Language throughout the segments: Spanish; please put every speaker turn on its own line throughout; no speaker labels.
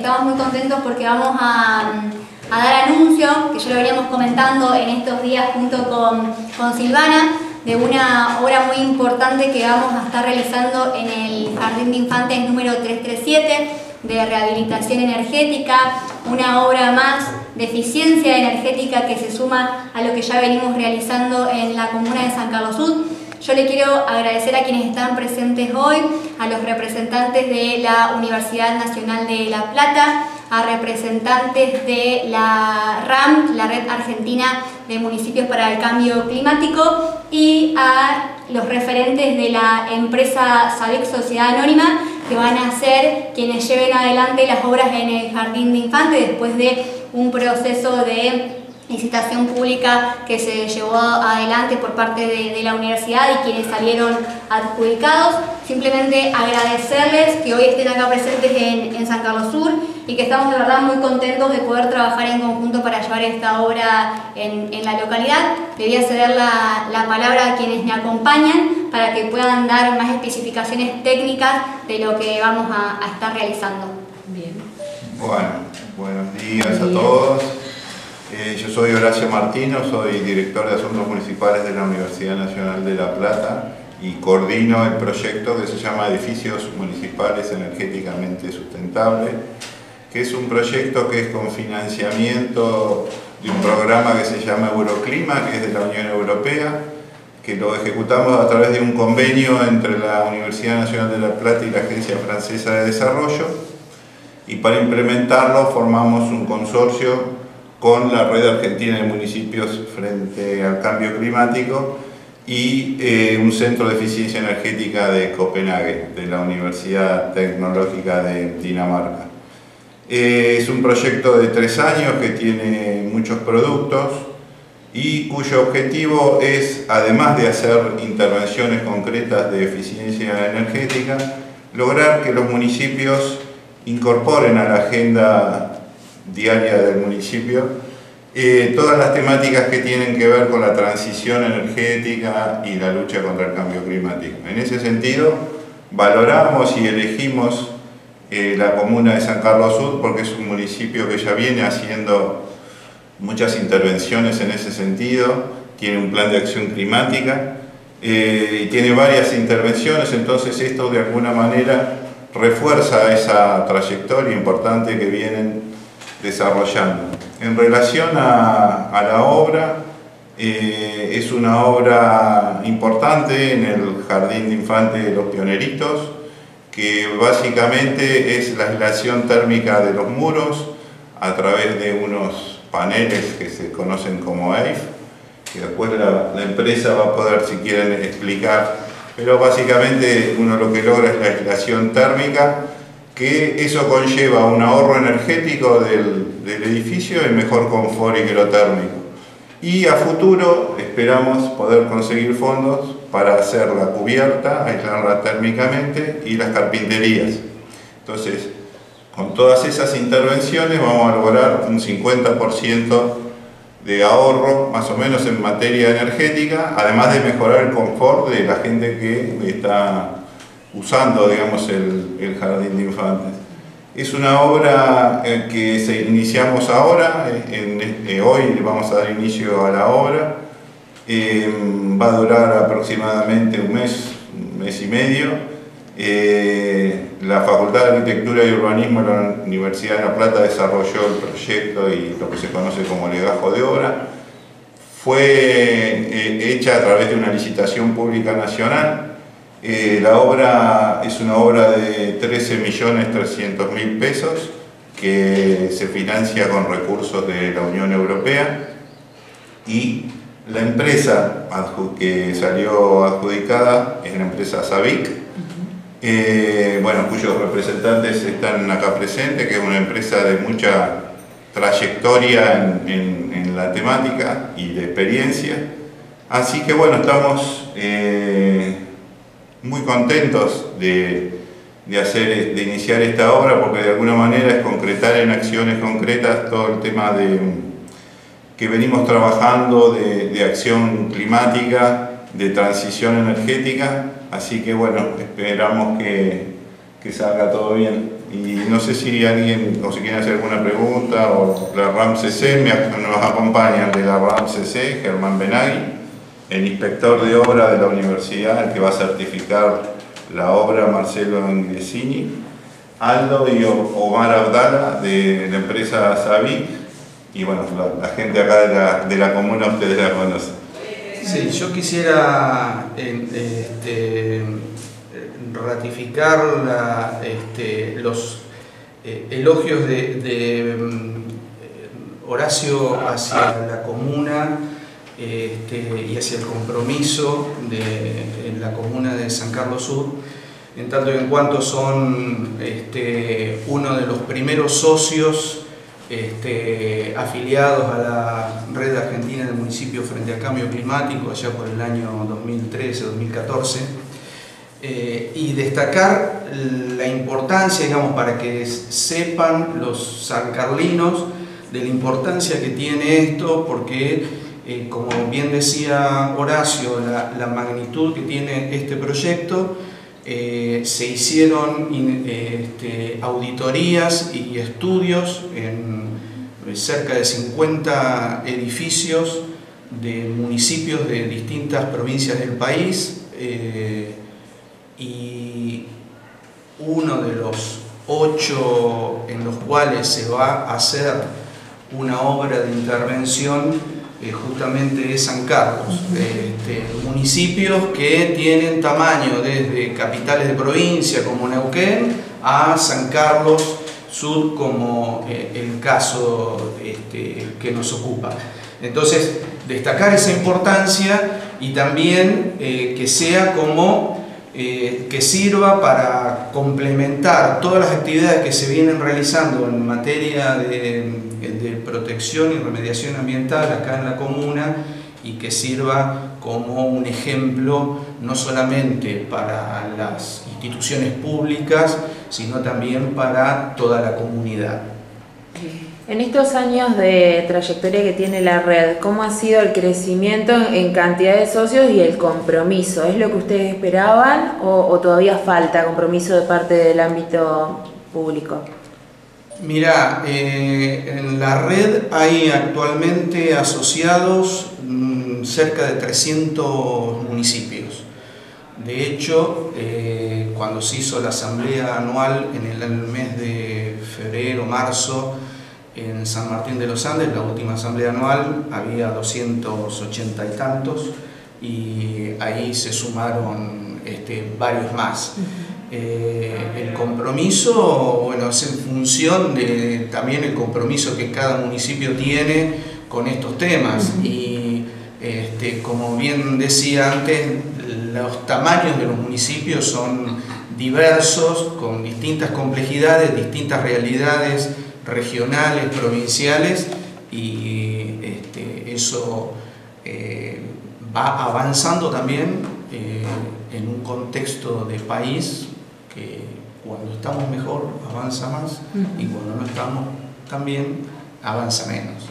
Estamos muy contentos porque vamos a, dar anuncio, que ya lo veníamos comentando en estos días junto con, con Silvana, de una obra muy importante que vamos a estar realizando en el Jardín de Infantes número 337 de rehabilitación energética, una obra más de eficiencia energética que se suma a lo que ya venimos realizando en la comuna de San Carlos Sud. Yo le quiero agradecer a quienes están presentes hoy, a los representantes de la Universidad Nacional de La Plata, a representantes de la RAM, la Red Argentina de Municipios para el Cambio Climático, y a los referentes de la empresa SADEC Sociedad Anónima, que van a ser quienes lleven adelante las obras en el Jardín de Infantes después de un proceso de licitación pública que se llevó adelante por parte de, la universidad y quienes salieron adjudicados. Simplemente agradecerles que hoy estén acá presentes en, San Carlos Sur y que estamos de verdad muy contentos de poder trabajar en conjunto para llevar esta obra en, la localidad. Le voy a ceder la, palabra a quienes me acompañan para que puedan dar más especificaciones técnicas de lo que vamos a, a estar realizando.
Bien. Bueno, buenos días a todos. Eh, yo soy Horacio Martino, soy director de Asuntos Municipales de la Universidad Nacional de La Plata y coordino el proyecto que se llama Edificios Municipales Energéticamente Sustentables, que es un proyecto que es con financiamiento de un programa que se llama Euroclima, que es de la Unión Europea, que lo ejecutamos a través de un convenio entre la Universidad Nacional de La Plata y la Agencia Francesa de Desarrollo, y para implementarlo formamos un consorcio con la Red Argentina de Municipios frente al cambio climático y eh, un centro de eficiencia energética de Copenhague, de la Universidad Tecnológica de Dinamarca. Eh, es un proyecto de tres años que tiene muchos productos y cuyo objetivo es, además de hacer intervenciones concretas de eficiencia energética, lograr que los municipios incorporen a la agenda diaria del municipio, eh, todas las temáticas que tienen que ver con la transición energética y la lucha contra el cambio climático. En ese sentido, valoramos y elegimos eh, la comuna de San Carlos Sur porque es un municipio que ya viene haciendo muchas intervenciones en ese sentido, tiene un plan de acción climática eh, y tiene varias intervenciones, entonces esto de alguna manera refuerza esa trayectoria importante que vienen desarrollando. En relación a, la obra, eh, es una obra importante en el Jardín de Infantes de los Pioneritos, que básicamente es la aislación térmica de los muros a través de unos paneles que se conocen como EIF, que después la, la empresa va a poder, si quieren, explicar, pero básicamente uno lo que logra es la aislación térmica que eso conlleva un ahorro energético del, edificio y mejor confort hidrotérmico. Y a futuro esperamos poder conseguir fondos para hacer la cubierta, aislarla térmicamente y las carpinterías. Entonces, con todas esas intervenciones vamos a lograr un 50% de ahorro más o menos en materia energética, además de mejorar el confort de la gente que está usando digamos, el, jardín de infantes. Es una obra eh, que se iniciamos ahora, eh, eh, hoy vamos a dar inicio a la obra, va a durar aproximadamente un mes, un mes y medio. la Facultad de Arquitectura y Urbanismo de la Universidad de La Plata desarrolló el proyecto y lo que se conoce como legajo de obra. Fue hecha a través de una licitación pública nacional eh, la obra es una obra de 13.300.000 pesos que se financia con recursos de la Unión Europea y la empresa que salió adjudicada es la empresa Savic, eh, bueno, cuyos representantes están acá presentes, que es una empresa de mucha trayectoria en, la temática y de experiencia. Así que bueno, estamos eh, muy contentos de, hacer, de iniciar esta obra porque de alguna manera es concretar en acciones concretas todo el tema de, que venimos trabajando de, acción climática, de transición energética, así que bueno, esperamos que, que salga todo bien. Y no sé si alguien o si quiere hacer alguna pregunta o la RAMCC, nos acompañan de la RAMCC, Germán Benagui, el inspector de obra de la universidad, el que va a certificar la obra Marcelo Inglesini, Aldo y Omar Abdala de la empresa Savi y bueno, la, gente acá de la, de la comuna ustedes la conocen.
Sí, yo quisiera este, ratificar este, los eh, elogios de, mm, Horacio hacia la comuna este, y hacia el compromiso de la comuna de San Carlos Sur, en tanto y en cuanto son este, uno de los primeros socios este, afiliados a la Red Argentina de Municipios frente al Cambio Climático, allá por el año 2013-2014, eh, y destacar la importancia, digamos, para que sepan los sancarlinos de la importancia que tiene esto, porque, eh, como bien decía Horacio, la, magnitud que tiene este proyecto, eh, se hicieron este, auditorías y estudios en cerca de 50 edificios de municipios de distintas provincias del país eh, y uno de los ocho en los cuales se va a hacer una obra de intervención eh, justamente es San Carlos. Este, municipios que tienen tamaño desde capitales de provincia como Neuquén a San Carlos Sur como eh, el caso este, que nos ocupa. Entonces, destacar esa importancia y también eh, que sea como que sirva para complementar todas las actividades que se vienen realizando en materia de de protección y remediación ambiental acá en la comuna y que sirva como un ejemplo no solamente para las instituciones públicas, sino también para toda la comunidad.
En estos años de trayectoria que tiene la red, ¿cómo ha sido el crecimiento en cantidad de socios y el compromiso? ¿Es lo que ustedes esperaban o, todavía falta compromiso de parte del ámbito público?
Mira, eh, en la red hay actualmente asociados mm, cerca de 300 municipios. De hecho, eh, cuando se hizo la asamblea anual en el, mes de febrero, marzo, en San Martín de los Andes, la última asamblea anual, había 280 y tantos y ahí se sumaron este, varios más. Eh, el compromiso, bueno, es en función de también el compromiso que cada municipio tiene con estos temas. Y este, como bien decía antes, los tamaños de los municipios son diversos, con distintas complejidades, distintas realidades regionales, provinciales y este, eso eh, va avanzando también eh, en un contexto de país que cuando estamos mejor avanza más y cuando no estamos tan bien avanza menos.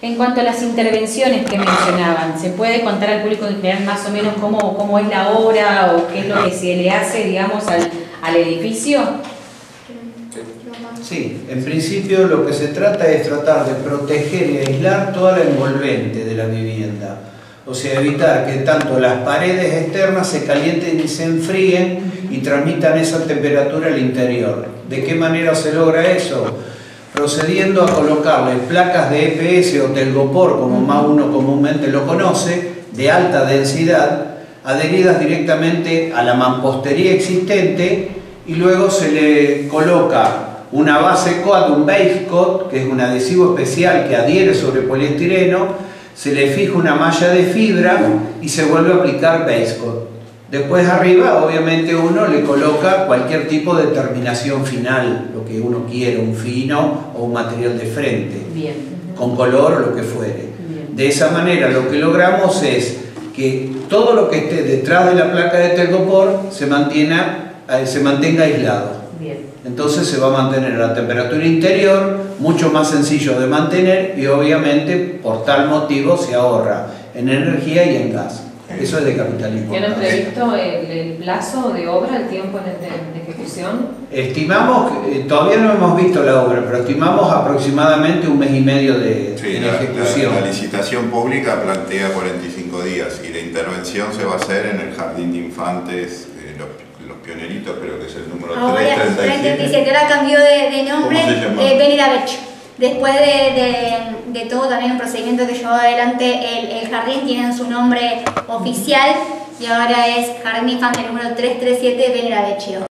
En cuanto a las intervenciones que mencionaban, ¿se puede contar al público en general más o menos cómo, cómo es la obra o qué es lo que se le hace, digamos, al, al edificio?
Sí, en principio lo que se trata es tratar de proteger y aislar toda la envolvente de la vivienda o sea, evitar que tanto las paredes externas se calienten y se enfríen y transmitan esa temperatura al interior. ¿De qué manera se logra eso? Procediendo a colocarle placas de EPS o telgopor, como más uno comúnmente lo conoce, de alta densidad, adheridas directamente a la mampostería existente y luego se le coloca una base coat, un base coat, que es un adhesivo especial que adhiere sobre poliestireno, se le fija una malla de fibra y se vuelve a aplicar base coat. Después arriba, obviamente, uno le coloca cualquier tipo de terminación final, lo que uno quiere, un fino o un material de frente, con color o lo que fuere. De esa manera lo que logramos es que todo lo que esté detrás de la placa de telgopor se, mantenga, eh, se mantenga aislado. Entonces se va a mantener la temperatura interior, mucho más sencillo de mantener y obviamente por tal motivo se ahorra en energía y en gas. Eso es de capitalismo.
¿Tienen previsto el, el plazo de obra, el tiempo de, de ejecución?
Estimamos, que, eh, todavía no hemos visto la obra, pero estimamos aproximadamente un mes y medio de,
Sí,
de
la,
ejecución.
la- la licitación pública plantea 45 días y la intervención se va a hacer en el Jardín de Infantes, Pioneritos, creo que es el número
Ahora,
337.
37, ahora cambió de, de nombre, eh, Benidavech. Después de, de- de todo también un procedimiento que llevó adelante el, el jardín, tienen su nombre oficial y ahora es Jardín Infante número 337 Benidavecchio.